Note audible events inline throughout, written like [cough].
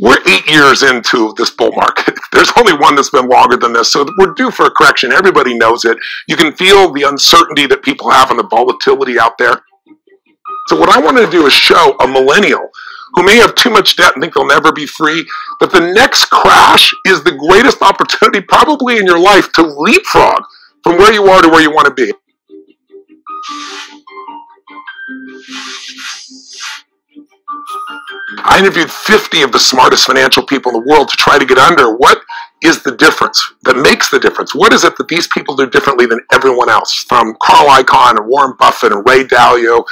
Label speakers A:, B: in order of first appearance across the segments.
A: We're eight years into this bull market. [laughs] There's only one that's been longer than this, so we're due for a correction. Everybody knows it. You can feel the uncertainty that people have and the volatility out there. So, what I wanted to do is show a millennial who may have too much debt and think they'll never be free, that the next crash is the greatest opportunity probably in your life to leapfrog from where you are to where you want to be. I interviewed 50 of the smartest financial people in the world to try to get under what is the difference that makes the difference. What is it that these people do differently than everyone else? From Carl Icahn and Warren Buffett and Ray Dalio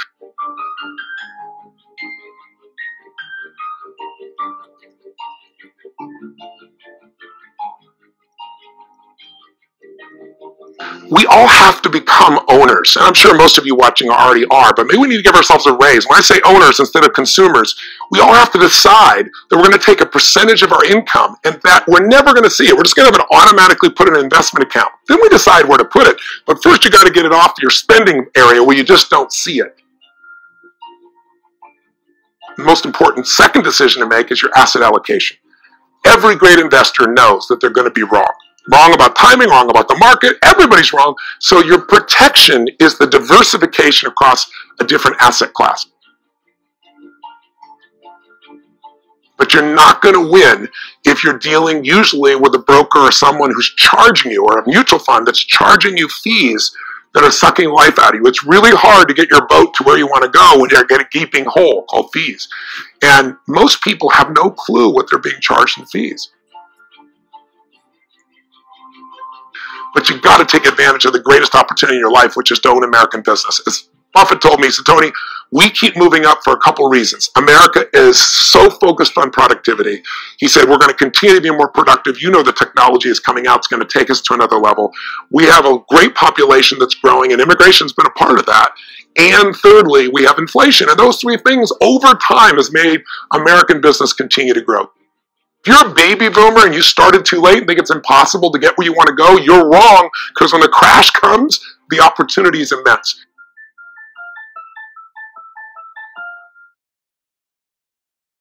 A: we all have to become owners. And I'm sure most of you watching already are, but maybe we need to give ourselves a raise. When I say owners instead of consumers, we all have to decide that we're going to take a percentage of our income and that we're never going to see it. We're just going to have it automatically put in an investment account. Then we decide where to put it. But first, you got to get it off your spending area where you just don't see it. The most important second decision to make is your asset allocation. Every great investor knows that they're going to be wrong wrong about timing, wrong about the market. Everybody's wrong. So your protection is the diversification across a different asset class. But you're not going to win if you're dealing usually with a broker or someone who's charging you or a mutual fund that's charging you fees that are sucking life out of you. It's really hard to get your boat to where you want to go when you're getting a gaping hole called fees. And most people have no clue what they're being charged in fees. You've got to take advantage of the greatest opportunity in your life, which is to own American business. As Buffett told me, he said, Tony, we keep moving up for a couple reasons. America is so focused on productivity. He said, we're going to continue to be more productive. You know the technology is coming out. It's going to take us to another level. We have a great population that's growing, and immigration's been a part of that. And thirdly, we have inflation. And those three things over time has made American business continue to grow. If you're a baby boomer and you started too late and think it's impossible to get where you want to go, you're wrong because when the crash comes, the opportunity is immense.